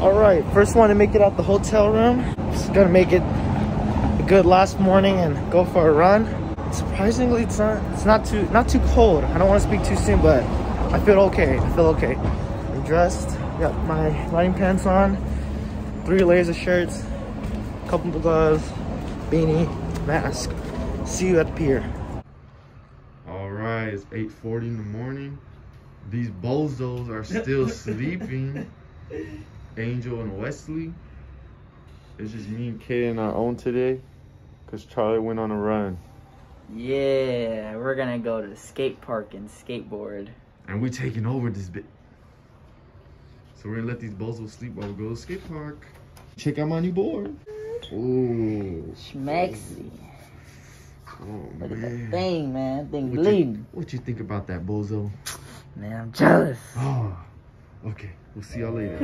All right, first one to make it out the hotel room. Just gonna make it a good last morning and go for a run. Surprisingly, it's not it's not too not too cold. I don't want to speak too soon, but I feel okay. I feel okay. I'm dressed. Got my riding pants on, three layers of shirts, couple of gloves, beanie, mask. See you at the pier. All right, it's 8:40 in the morning. These bozos are still sleeping. Angel and Wesley. It's just me and Kay on our own today, cause Charlie went on a run, Yeah, we're gonna go to the skate park and skateboard. and we're taking over this bit. So we're gonna let these bozos sleep while we go to the skate park. Check out my new board. Ooh, Schmexy. oh Look at that thing, man. Thing What you, what you think about that bozo? Man, I'm jealous. Oh, okay. We'll see y'all later.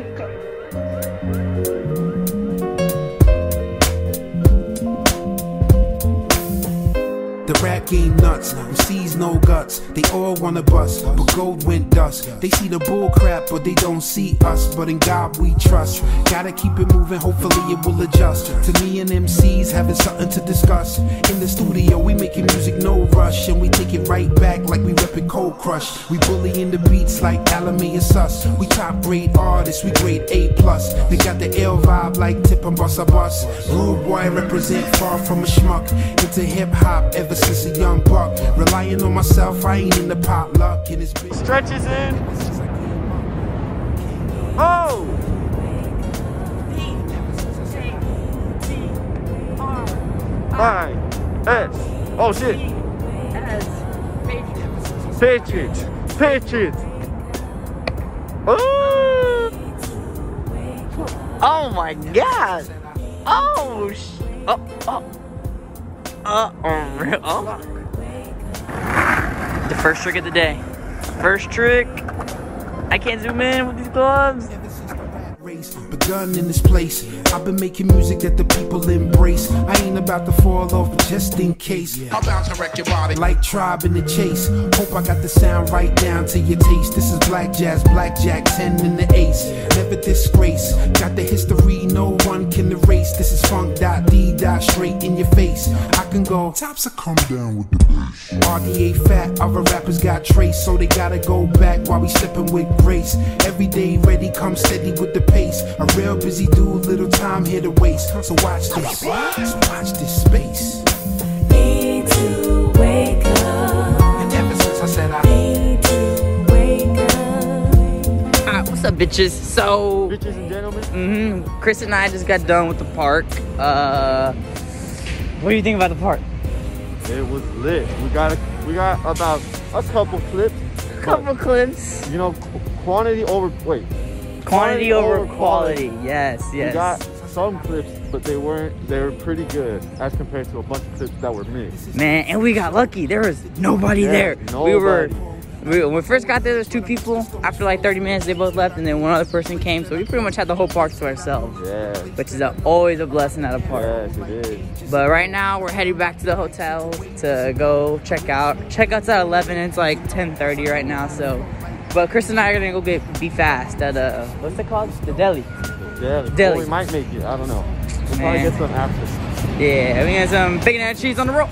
The rap game nuts, MCs no guts. They all wanna bust, but gold went dust. They see the bull crap, but they don't see us. But in God we trust. Gotta keep it moving, hopefully it will adjust. To me and MCs having something to discuss. In the studio, we making music no rush, and we take it right back like we reppin' Cold Crush. We bullying the beats like Alame and Sus. We top grade artists, we grade A plus. They got the L vibe like Tip and Busta Bus. Rude boy represent far from a schmuck. Into hip hop ever since a young buck. Relying on myself, I ain't in the pot luck. And it's been Stretches in. Oh! I S. Oh shit. Patriots. Patriots. Oh! Oh my god. Oh, sh- oh, oh. Uh, oh, oh. The first trick of the day. First trick. I can't zoom in with these gloves. Race begun in this place, I've been making music that the people embrace. I ain't about to fall off, but just in case. I'm about to wreck your body. Like tribe in the chase. Hope I got the sound right down to your taste. This is black jazz, blackjack, 10 in the ace. Never disgrace. Got the history no one can erase. This is funk dot D dot straight in your face. I can go tops. I come down with the bass. RDA fat, other rappers got trace, so they gotta go back while we stepping with grace. Every day ready, come steady with the pace. A real busy dude, little time here to waste. So watch this. So watch this space. Need to wake up. And ever since I said I. Need to wake up. Alright, what's up, bitches? So, Bitches and gentlemen. Mm-hmm. Chris and I just got done with the park. Uh, what do you think about the park? It was lit. We got a, we got about a couple clips. A Couple clips. You know, quantity over wait. Quantity over quality. Yes, yes. We got some clips, but they weren't. They were pretty good as compared to a bunch of clips that were missed. Man, and we got lucky. There was nobody Yeah, there. We were. We, when we first got there, there was two people. After like 30 minutes, they both left, and then one other person came. So we pretty much had the whole park to ourselves, Yeah. which is a, always a blessing at a park. Yes, it is. But right now, we're heading back to the hotel to go check out. Checkout's at 11. It's like 10:30 right now. So, but Chris and I are gonna go get be fast at uh, what's it called? The deli. Yeah. Deli. Or we might make it. I don't know. We'll probably get some after. Yeah, we got some bacon and cheese on the roll.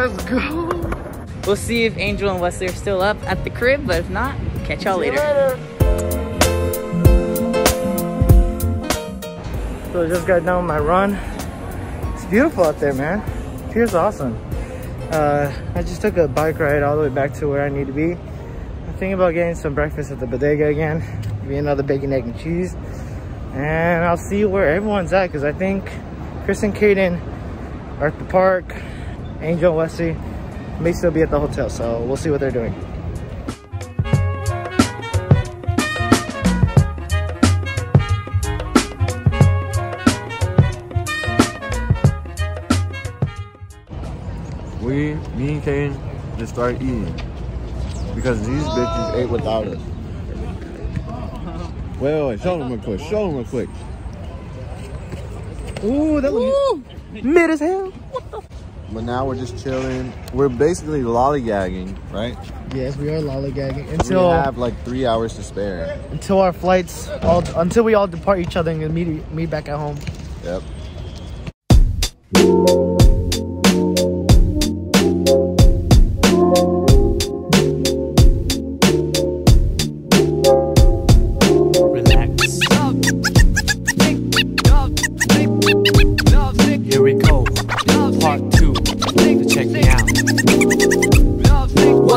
Let's go. We'll see if Angel and Wesley are still up at the crib, but if not, catch y'all See you later. So I just got done with my run. It's beautiful out there, man. Pier's awesome. Uh, I just took a bike ride all the way back to where I need to be. I'm thinking about getting some breakfast at the bodega again. Maybe another bacon, egg, and cheese. And I'll see where everyone's at because I think Chris and Kaden are at the park. Angel Wesley may still be at the hotel, so we'll see what they're doing. We, me and Kane, just started eating because these bitches ate without us. Wait, wait, wait. Show them real quick. Show them real quick. Ooh, that looks mid as hell. But now we're just chilling. We're basically lollygagging, right? Yes, we are lollygagging until We have like three hours to spare. until our flights all until we all depart each other and meet meet back at home. Yep.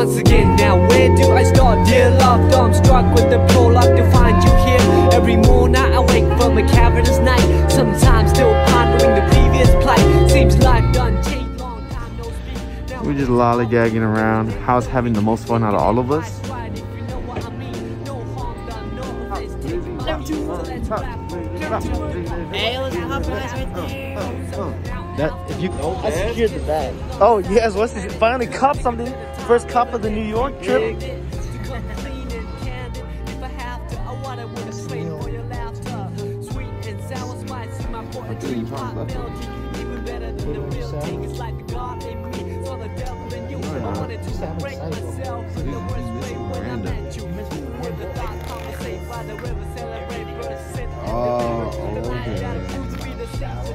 Once again, now where do I start? Dear love, I'm struck with the prologue to find you here. Every morning I wake from a cavernous night. Sometimes still pondering the previous plight. Seems life done changed long time no speak. Now We're just lollygagging around. How's having the most fun out of all of us? That if you I secured the bag. Oh yes, what's this? Finally cop something. First cop of the New York trip.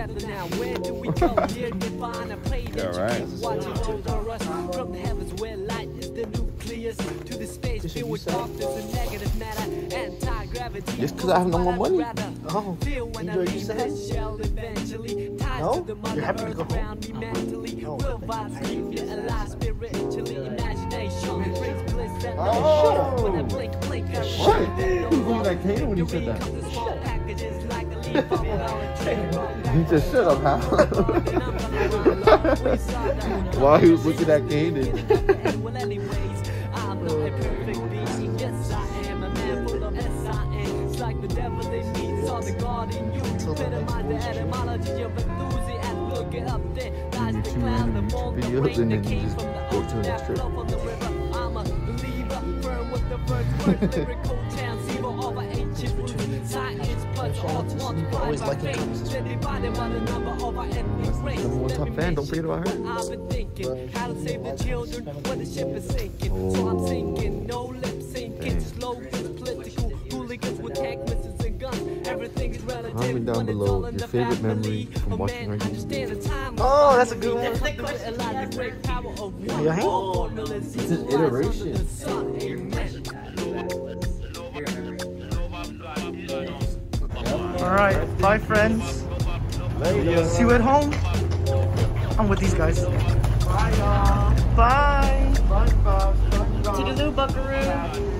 Together now, where do we go? Dear divine, I pray that Yeah, right. you watch over us from the heavens where light is the nucleus to the space filled with darkness and negative matter, anti-gravity. Just 'cause I have no more money. Oh, Feel when I leave yourself. this shell eventually. Tied No? to the mother You're to earth go around me mentally. No. Real vibes keep you alive spiritually. Imagination oh. brings bliss and Oh. no When I blink, blink, I Shit. run. He was looking at Kanan when he said that. Comes in small packages like a leaf of melody. He just shut up, Hal. While he was looking at Kanan. Well, anyways, I'm not a perfect being. Yes, I am a man full of S-I-N. It's like the devil in me, saw the God in you. The etymology of enthusiasm. Look it up there. Lies the cloud, the mold, the rain and that came just from the go to the ocean, that flow from the river. I'm a believer, firm with the first word, lyrical transceiver of an ancient root. Science plus all always by liking faith. comments. Then divided the number of our ethnic race. Number one top fan, don't forget about her. what I've been thinking how to save the children when the ship is sinking. So I'm sinking, no lip syncing, slogans, political hooligans with tank missiles and guns. Everything is relative. Comment down below your favorite memory from watching her our YouTube understands the time Oh, that's a good one. That's the question. The All right, bye friends. See you at home. I'm with these guys. Bye y'all. Bye. Toodaloo, buckaroo.